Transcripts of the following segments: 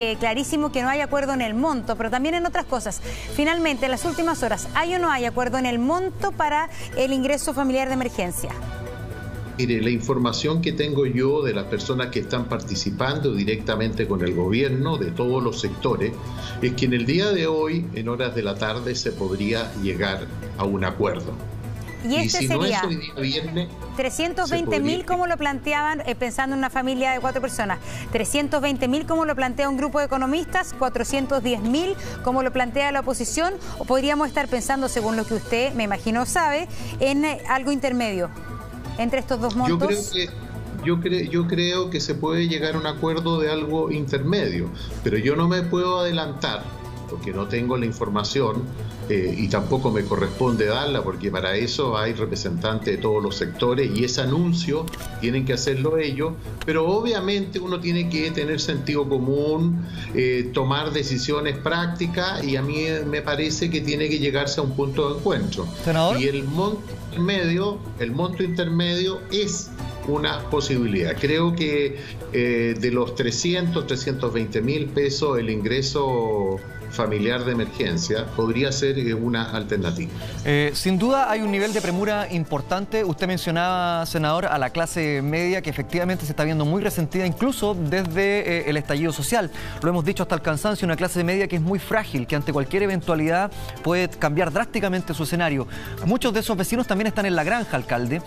Eh, clarísimo que no hay acuerdo en el monto, pero también en otras cosas. Finalmente, en las últimas horas, ¿hay o no hay acuerdo en el monto para el ingreso familiar de emergencia? Mire, la información que tengo yo de las personas que están participando directamente con el gobierno de todos los sectores es que en el día de hoy, en horas de la tarde, se podría llegar a un acuerdo. Y este sería 320 mil como lo planteaban eh, pensando en una familia de cuatro personas, 320 mil como lo plantea un grupo de economistas, 410 mil como lo plantea la oposición, o podríamos estar pensando, según lo que usted me imagino sabe, en eh, algo intermedio entre estos dos montos. Yo creo que yo, yo creo que se puede llegar a un acuerdo de algo intermedio, pero yo no me puedo adelantar porque no tengo la información eh, y tampoco me corresponde darla, porque para eso hay representantes de todos los sectores y ese anuncio tienen que hacerlo ellos, pero obviamente uno tiene que tener sentido común, eh, tomar decisiones prácticas y a mí me parece que tiene que llegarse a un punto de encuentro. Y el monto intermedio, el monto intermedio es una posibilidad. Creo que eh, de los 300, 320 mil pesos el ingreso familiar de emergencia podría ser eh, una alternativa. Eh, sin duda hay un nivel de premura importante. Usted mencionaba, senador, a la clase media que efectivamente se está viendo muy resentida incluso desde eh, el estallido social. Lo hemos dicho hasta el cansancio, una clase media que es muy frágil, que ante cualquier eventualidad puede cambiar drásticamente su escenario. Muchos de esos vecinos también están en la granja, alcalde.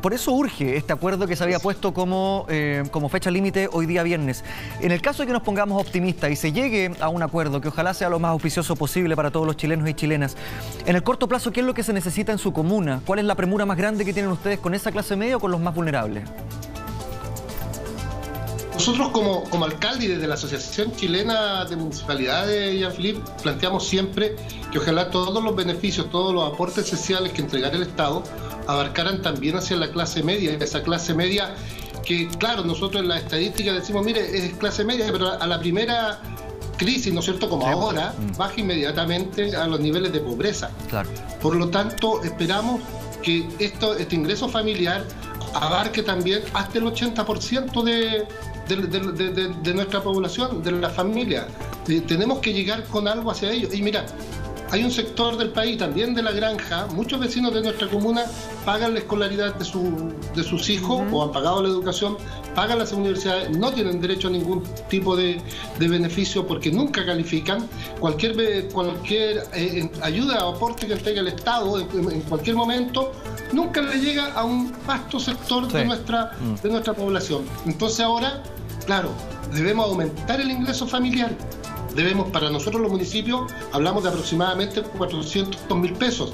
por eso urge este acuerdo que se había puesto como, como fecha límite hoy día viernes. En el caso de que nos pongamos optimistas y se llegue a un acuerdo que ojalá sea lo más auspicioso posible para todos los chilenos y chilenas. En el corto plazo, ¿qué es lo que se necesita en su comuna? ¿Cuál es la premura más grande que tienen ustedes con esa clase media o con los más vulnerables? Nosotros como, como alcalde y desde la Asociación Chilena de Municipalidades, Jean-Philippe, planteamos siempre que ojalá todos los beneficios, todos los aportes sociales que entregara el Estado abarcaran también hacia la clase media, esa clase media que, claro, nosotros en la estadística decimos, mire, es clase media, pero a la primera crisis, ¿no es cierto?, como ahora, mm. baja inmediatamente a los niveles de pobreza. Claro. Por lo tanto, esperamos que esto, este ingreso familiar abarque también hasta el 80% de, de, nuestra población, de la familia. Eh, tenemos que llegar con algo hacia ellos. Y mira, hay un sector del país, también de la granja, muchos vecinos de nuestra comuna pagan la escolaridad de, de sus hijos o han pagado la educación, pagan las universidades, no tienen derecho a ningún tipo de, beneficio porque nunca califican. Cualquier, cualquier eh, ayuda o aporte que entregue el Estado en, cualquier momento nunca le llega a un vasto sector de, nuestra, mm. de nuestra población. Entonces ahora, claro, debemos aumentar el ingreso familiar debemos, para nosotros los municipios, hablamos de aproximadamente 400 mil pesos.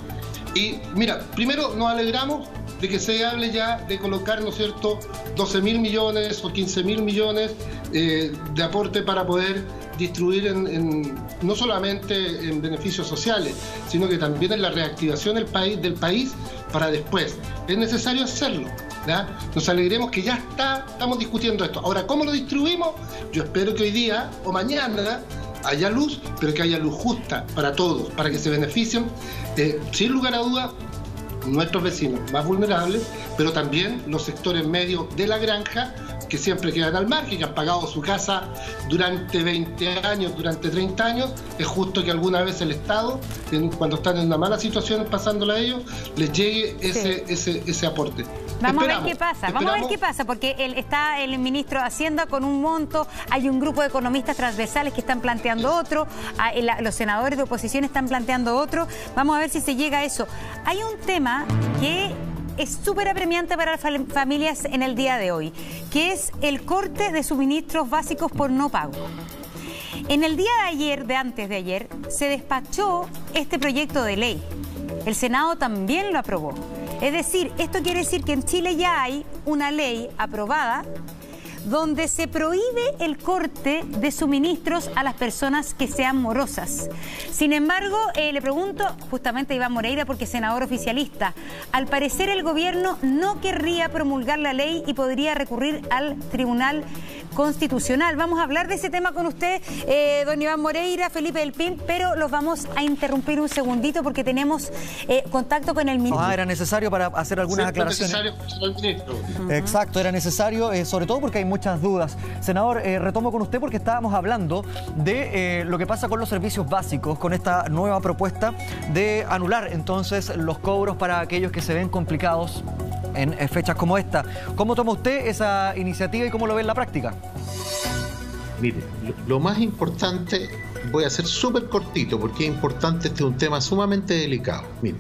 Y mira, primero nos alegramos de que se hable ya de colocar, ¿no es cierto?, 12 mil millones o 15 mil millones eh, de aporte para poder distribuir en, no solamente en beneficios sociales, sino que también en la reactivación del país, del país para después. Es necesario hacerlo. ¿ya? Nos alegremos que ya está, estamos discutiendo esto. Ahora, ¿cómo lo distribuimos? Yo espero que hoy día o mañana haya luz, pero que haya luz justa para todos, para que se beneficien, eh, sin lugar a duda, nuestros vecinos más vulnerables, pero también los sectores medios de la granja que siempre quedan al margen, que han pagado su casa durante 20 años, durante 30 años, es justo que alguna vez el Estado, cuando están en una mala situación pasándola a ellos, les llegue ese, ese, ese aporte. Vamos a ver qué pasa, vamos a ver qué pasa, porque está el ministro de Hacienda con un monto, hay un grupo de economistas transversales que están planteando otro, ah, los senadores de oposición están planteando otro, vamos a ver si se llega a eso. Hay un tema que es súper apremiante para las familias en el día de hoy, que es el corte de suministros básicos por no pago. En el día de ayer, de antes de ayer, se despachó este proyecto de ley. El Senado también lo aprobó. Es decir, esto quiere decir que en Chile ya hay una ley aprobada donde se prohíbe el corte de suministros a las personas que sean morosas. Sin embargo, eh, le pregunto justamente a Iván Moreira, porque es senador oficialista, al parecer el gobierno no querría promulgar la ley y podría recurrir al Tribunal Constitucional. Vamos a hablar de ese tema con usted, eh, don Iván Moreira, Felipe del Pin, pero los vamos a interrumpir un segundito porque tenemos eh, contacto con el ministro. Ah, era necesario para hacer algunas aclaraciones. Exacto, era necesario, eh, sobre todo porque hay muchas dudas. Senador, retomo con usted porque estábamos hablando de lo que pasa con los servicios básicos, con esta nueva propuesta de anular entonces los cobros para aquellos que se ven complicados en fechas como esta. ¿Cómo toma usted esa iniciativa y cómo lo ve en la práctica? Mire, lo, más importante, voy a ser súper cortito porque es importante, este es un tema sumamente delicado. Mire,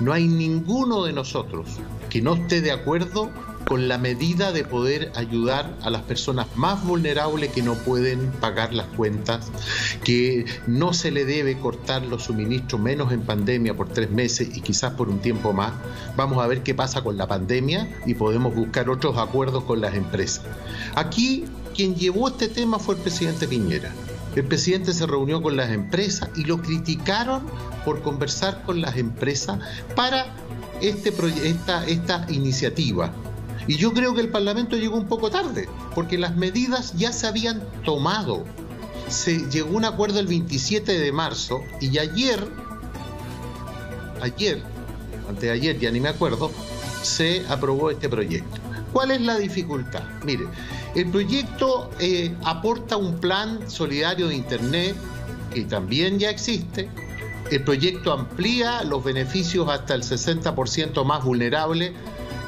no hay ninguno de nosotros que no esté de acuerdo con la medida de poder ayudar a las personas más vulnerables que no pueden pagar las cuentas, que no se le debe cortar los suministros menos en pandemia por tres meses y quizás por un tiempo más. Vamos a ver qué pasa con la pandemia y podemos buscar otros acuerdos con las empresas. Aquí quien llevó este tema fue el presidente Piñera. El presidente se reunió con las empresas y lo criticaron por conversar con las empresas para este, esta, esta iniciativa. Y yo creo que el Parlamento llegó un poco tarde, porque las medidas ya se habían tomado. Se llegó a un acuerdo el 27 de marzo y ayer, ayer, antes de ayer, ya ni me acuerdo, se aprobó este proyecto. ¿Cuál es la dificultad? Mire, el proyecto eh, aporta un plan solidario de Internet que también ya existe. El proyecto amplía los beneficios hasta el 60% más vulnerable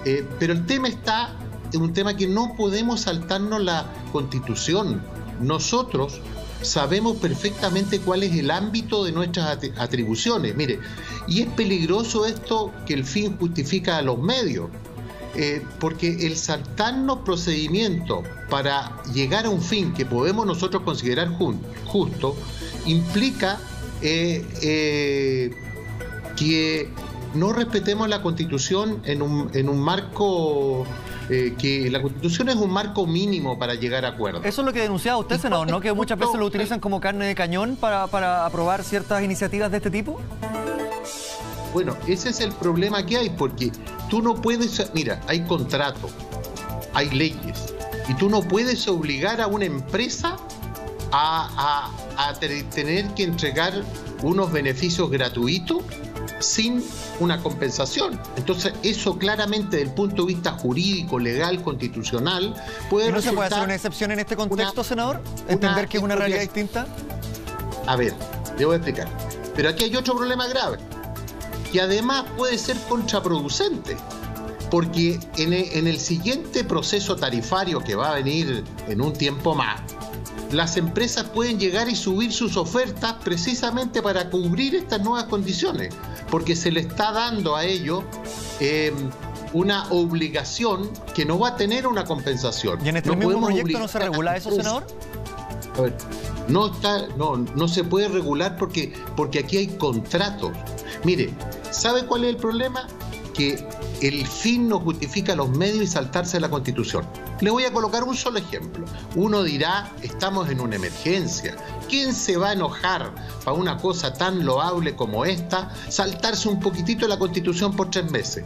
eh, pero el tema está en un tema que no podemos saltarnos la constitución. Nosotros sabemos perfectamente cuál es el ámbito de nuestras atribuciones. Mire, y es peligroso esto que el fin justifica a los medios. Eh, porque el saltarnos procedimientos para llegar a un fin que podemos nosotros considerar justo implica eh, que no respetemos la constitución en un, en un marco eh, que la constitución es un marco mínimo para llegar a acuerdos. Eso es lo que denunciaba usted, senador, ¿no? Que muchas veces lo utilizan como carne de cañón para, para aprobar ciertas iniciativas de este tipo. Bueno, ese es el problema que hay, porque tú no puedes, mira, hay contratos, hay leyes, y tú no puedes obligar a una empresa a, a, a tener que entregar unos beneficios gratuitos sin una compensación. Entonces, eso claramente, desde el punto de vista jurídico, legal, constitucional, puede ¿No se puede hacer una excepción en este contexto, senador? ¿Entender que es una realidad distinta? A ver, le voy a explicar. Pero aquí hay otro problema grave, que además puede ser contraproducente, porque en en el siguiente proceso tarifario que va a venir en un tiempo más, las empresas pueden llegar y subir sus ofertas precisamente para cubrir estas nuevas condiciones, porque se le está dando a ellos eh, una obligación que no va a tener una compensación. ¿Y en este mismo proyecto no se regula eso, senador? A ver, no, está, no, no se puede regular porque, porque aquí hay contratos. Mire, ¿sabe cuál es el problema? Que el fin no justifica los medios y saltarse la constitución. Le voy a colocar un solo ejemplo. Uno dirá, estamos en una emergencia. ¿Quién se va a enojar para una cosa tan loable como esta, saltarse un poquitito la constitución por tres meses?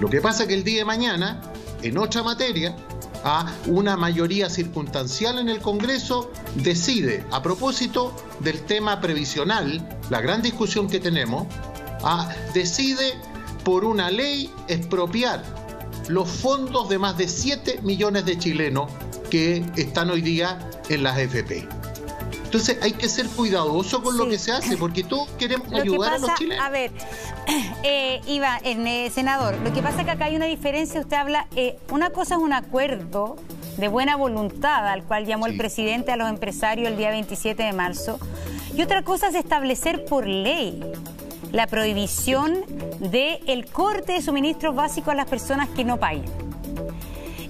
Lo que pasa es que el día de mañana, en otra materia, a una mayoría circunstancial en el Congreso decide, a propósito del tema previsional, la gran discusión que tenemos, decide por una ley expropiar los fondos de más de 7 millones de chilenos que están hoy día en las FP. Entonces hay que ser cuidadoso con lo que se hace, porque todos queremos ayudar a los chilenos. A ver, eh, Iba, eh, senador, lo que pasa es que acá hay una diferencia, usted habla, eh, una cosa es un acuerdo de buena voluntad al cual llamó el presidente a los empresarios el día 27 de marzo, y otra cosa es establecer por ley la prohibición del el corte de suministros básicos a las personas que no paguen.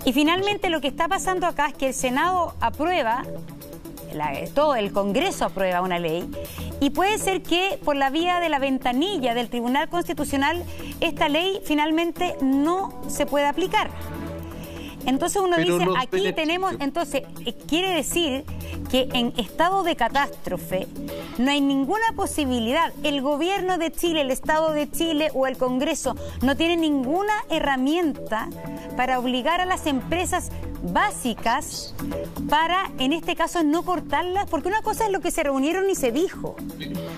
Y finalmente lo que está pasando acá es que el Senado aprueba, todo el Congreso aprueba una ley, y puede ser que por la vía de la ventanilla del Tribunal Constitucional esta ley finalmente no se pueda aplicar. Entonces uno dice, aquí tenemos, entonces eh, quiere decir que en estado de catástrofe no hay ninguna posibilidad. El gobierno de Chile, el Estado de Chile o el Congreso no tiene ninguna herramienta para obligar a las empresas básicas para, en este caso, no cortarlas, porque una cosa es lo que se reunieron y se dijo,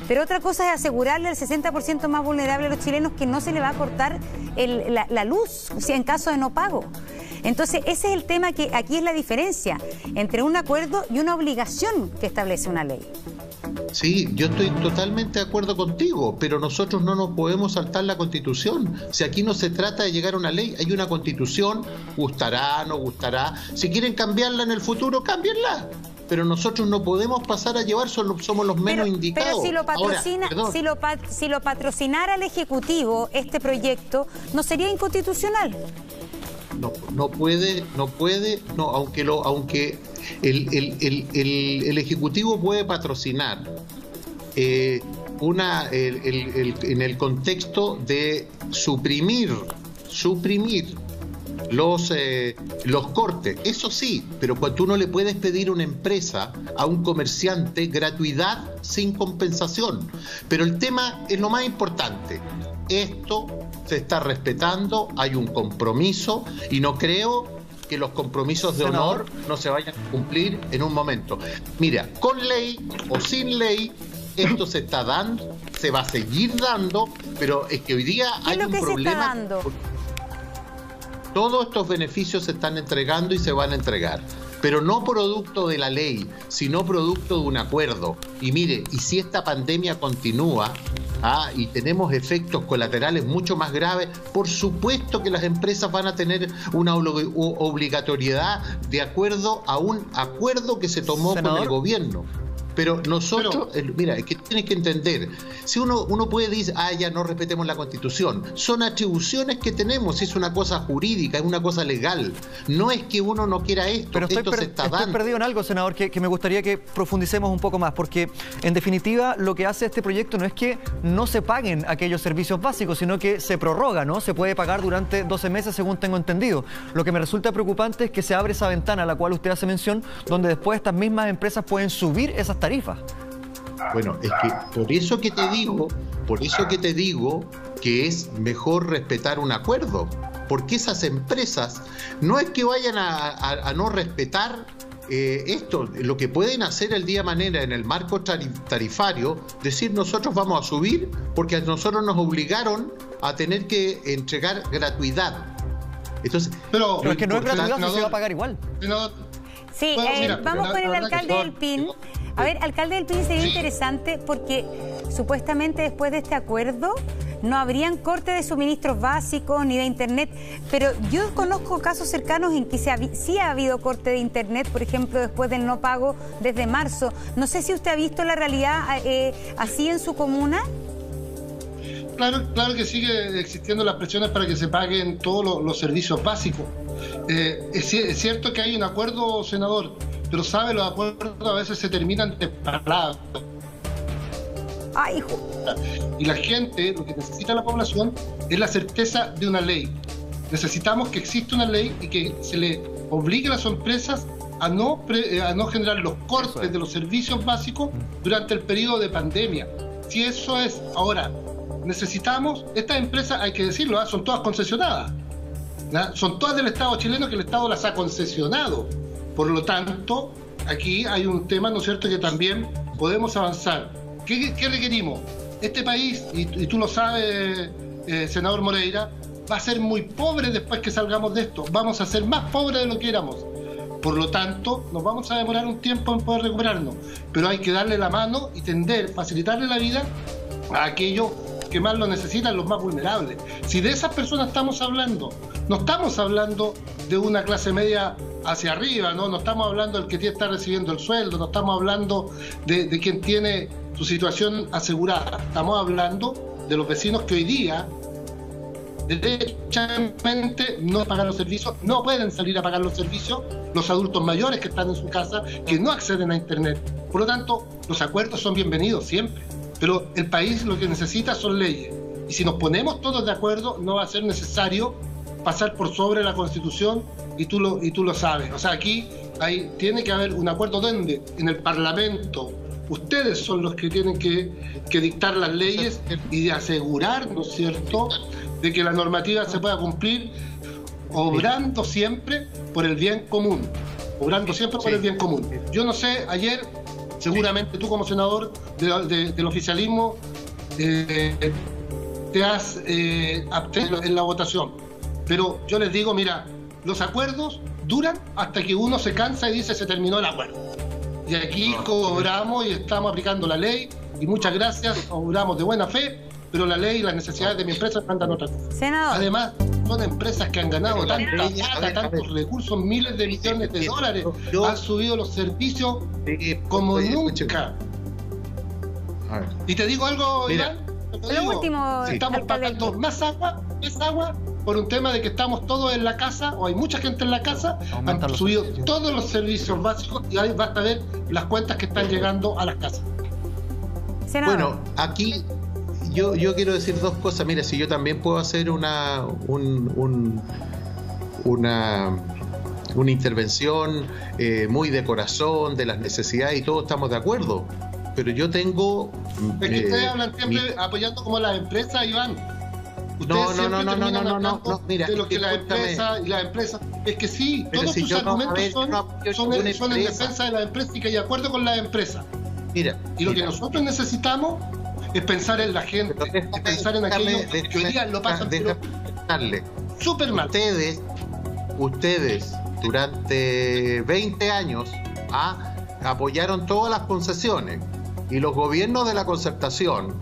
pero otra cosa es asegurarle al 60% más vulnerable a los chilenos que no se le va a cortar la, la, luz si en caso de no pago. Entonces, ese es el tema que aquí es la diferencia entre un acuerdo y una obligación que establece una ley. Sí, yo estoy totalmente de acuerdo contigo, pero nosotros no nos podemos saltar la constitución. Si aquí no se trata de llegar a una ley, hay una constitución, gustará, no gustará. Si quieren cambiarla en el futuro, cámbienla pero nosotros no podemos pasar a llevar, somos los menos indicados. Pero si lo, patrocina, si, lo, si lo patrocinara el Ejecutivo, este proyecto, ¿no sería inconstitucional? No, no puede, no puede, no, aunque lo, aunque el, Ejecutivo puede patrocinar eh, una, en el contexto de suprimir, suprimir los, eh, los cortes. Eso sí, pero tú no le puedes pedir a una empresa, a un comerciante, gratuidad sin compensación. Pero el tema es lo más importante. Esto se está respetando, hay un compromiso y no creo que los compromisos de honor no se vayan a cumplir en un momento. Mira, con ley o sin ley, esto se está dando, se va a seguir dando, pero es que hoy día hay un problema. Todos estos beneficios se están entregando y se van a entregar pero no producto de la ley, sino producto de un acuerdo. Y mire, y si esta pandemia continúa, Ah, y tenemos efectos colaterales mucho más graves, por supuesto que las empresas van a tener una obligatoriedad de acuerdo a un acuerdo que se tomó con el gobierno. Pero nosotros, mira, es que tienes que entender, si uno, uno puede decir, ah, ya no respetemos la constitución, son atribuciones que tenemos, es una cosa jurídica, es una cosa legal. No es que uno no quiera esto, Pero esto se está estoy perdido en algo, senador, que, me gustaría que profundicemos un poco más, porque en definitiva lo que hace este proyecto no es que no se paguen aquellos servicios básicos, sino que se prorroga, ¿no? Se puede pagar durante 12 meses, según tengo entendido. Lo que me resulta preocupante es que se abre esa ventana a la cual usted hace mención, donde después estas mismas empresas pueden subir esas tarifas bueno, es que por eso que te digo, por eso que te digo que es mejor respetar un acuerdo, porque esas empresas no es que vayan a, no respetar eh, esto, lo que pueden hacer el día manera en el marco tarifario, decir nosotros vamos a subir porque a nosotros nos obligaron a tener que entregar gratuidad. Entonces, pero, es que no es gratuidad, se va a pagar igual. Sí, eh, vamos con el alcalde del PIN. A ver, alcalde del PIN sería interesante porque supuestamente después de este acuerdo no habrían corte de suministros básicos ni de internet, pero yo conozco casos cercanos en que sí ha habido corte de internet, por ejemplo, después del no pago desde marzo. No sé si usted ha visto la realidad eh, así en su comuna. Claro, claro que sigue existiendo las presiones para que se paguen todos los, servicios básicos. Eh, es, cierto que hay un acuerdo, senador, pero sabe, los acuerdos a veces se terminan de palabras. ¡Ay, hijo! Y la gente, lo que necesita la población, es la certeza de una ley. Necesitamos que exista una ley y que se le obligue a las empresas a no, a no generar los cortes de los servicios básicos durante el periodo de pandemia. Si eso es ahora, necesitamos, estas empresas, hay que decirlo, ¿ah? son todas concesionadas. Son todas del Estado chileno que el Estado las ha concesionado. Por lo tanto, aquí hay un tema, ¿no es cierto?, que también podemos avanzar. ¿Qué, requerimos? Este país, y, tú lo sabes, eh, senador Moreira, va a ser muy pobre después que salgamos de esto. Vamos a ser más pobres de lo que éramos. Por lo tanto, nos vamos a demorar un tiempo en poder recuperarnos. Pero hay que darle la mano y tender, facilitarle la vida a aquellos que más lo necesitan, los más vulnerables. Si de esas personas estamos hablando, no estamos hablando de una clase media hacia arriba, ¿no? No estamos hablando del que está recibiendo el sueldo, no estamos hablando de, quien tiene su situación asegurada, estamos hablando de los vecinos que hoy día derechamente no pagan los servicios, no pueden salir a pagar los servicios, los adultos mayores que están en su casa, que no acceden a Internet. Por lo tanto, los acuerdos son bienvenidos siempre, pero el país lo que necesita son leyes. Y si nos ponemos todos de acuerdo, no va a ser necesario pasar por sobre la Constitución y tú lo, y tú lo sabes. O sea, aquí hay, tiene que haber un acuerdo donde en el Parlamento ustedes son los que tienen que, dictar las leyes y de asegurar, ¿no es cierto?, de que la normativa se pueda cumplir obrando siempre por el bien común, obrando siempre por el bien común. Yo no sé, ayer seguramente tú como senador del oficialismo eh, te has eh, abstenido en la votación, pero yo les digo, mira, los acuerdos duran hasta que uno se cansa y dice se terminó el acuerdo. Y aquí cobramos y estamos aplicando la ley y muchas gracias, cobramos de buena fe, pero la ley y las necesidades de mi empresa mandan otra cosa. Además, son empresas que han ganado tanta plata, tantos recursos, miles de millones de dólares, han subido los servicios como nunca. Y te digo algo, Iván, lo último, estamos pagando más agua, más agua por un tema de que estamos todos en la casa, o hay mucha gente en la casa, han subido todos los servicios básicos y ahí basta ver las cuentas que están llegando a las casas. Bueno, aquí yo, yo quiero decir dos cosas. Mira, si yo también puedo hacer una, un, una, una intervención eh, muy de corazón, de las necesidades y todos estamos de acuerdo. Pero yo tengo. Es que ustedes eh, hablan siempre apoyando como las empresas, Iván. No, no, no, no, no, no, no, no, mira, de lo que, la empresa y la empresa. Es que sí, todos sus argumentos son, son, son en defensa de la empresa y que hay acuerdo con la empresa. Mira, y lo que nosotros necesitamos es pensar en la gente, es pensar en aquello que hoy día lo pasan súper mal. Ustedes, ustedes durante 20 años ¿ah? apoyaron todas las concesiones y los gobiernos de la concertación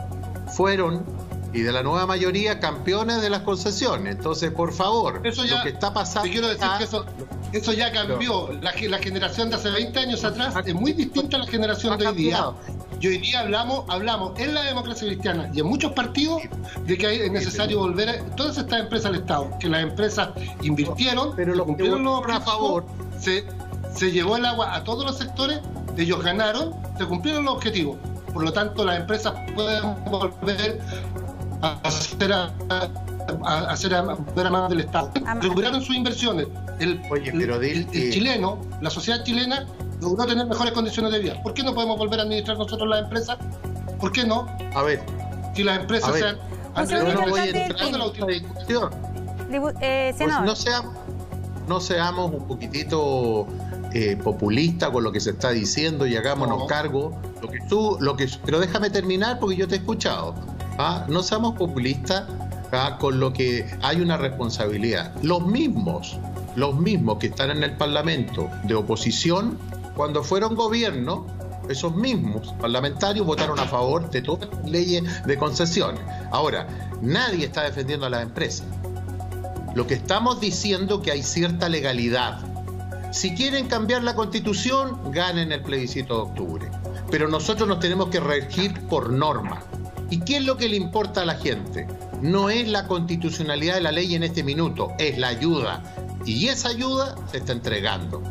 fueron y de la nueva mayoría campeones de las concesiones. Entonces, por favor, eso ya, lo que está pasando. Te quiero decir que eso, eso ya cambió. La, la, generación de hace 20 años atrás es muy distinta a la generación de hoy día. Y hoy día hablamos, hablamos en la democracia cristiana y en muchos partidos de que es necesario volver a todas estas empresas al Estado, que las empresas invirtieron, pero lo cumplieron los a favor, se, se llevó el agua a todos los sectores, ellos ganaron, se cumplieron los objetivos. Por lo tanto, las empresas pueden volver hacer a, hacer a, volver a manos del Estado. Recuperaron sus inversiones. El, el chileno, la sociedad chilena logró tener mejores condiciones de vida. ¿Por qué no podemos volver a administrar nosotros las empresas? ¿Por qué no? A ver. Si las empresas sean... no voy a entrar en la discusión. Eh, pues no, seamos, no seamos un poquitito eh, populistas con lo que se está diciendo y hagámonos cargo. Lo que tú, lo que, pero déjame terminar porque yo te he escuchado. No seamos populistas ¿ah? con lo que hay una responsabilidad. Los mismos, los mismos que están en el Parlamento de oposición cuando fueron gobierno, esos mismos parlamentarios votaron a favor de todas las leyes de concesión. Ahora, nadie está defendiendo a las empresas. Lo que estamos diciendo es que hay cierta legalidad. Si quieren cambiar la constitución, ganen el plebiscito de octubre. Pero nosotros nos tenemos que regir por norma. ¿Y qué es lo que le importa a la gente? No es la constitucionalidad de la ley en este minuto, es la ayuda. Y esa ayuda se está entregando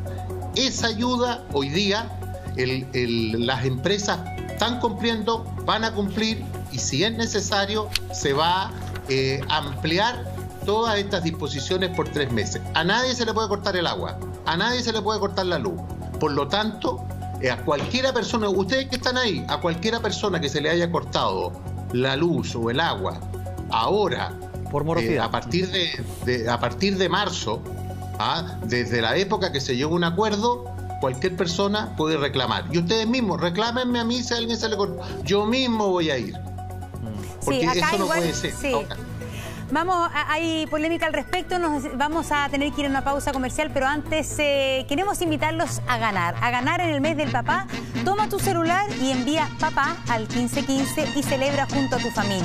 esa ayuda hoy día las empresas están cumpliendo, van a cumplir y si es necesario se va eh, a ampliar todas estas disposiciones por tres meses. A nadie se le puede cortar el agua, a nadie se le puede cortar la luz. Por lo tanto, a cualquiera persona, ustedes que están ahí, a cualquiera persona que se le haya cortado la luz o el agua, ahora, por eh, a, partir de, a partir de marzo, ¿ah? Desde la época que se llegó a un acuerdo, cualquier persona puede reclamar. Y ustedes mismos, reclámenme a mí si alguien se le cortó. Yo mismo voy a ir. Porque eso no puede ser. Vamos, hay polémica al respecto, nos vamos a tener que ir a una pausa comercial, pero antes eh, queremos invitarlos a ganar, a ganar en el mes del papá. Toma tu celular y envía papá al 1515 y celebra junto a tu familia.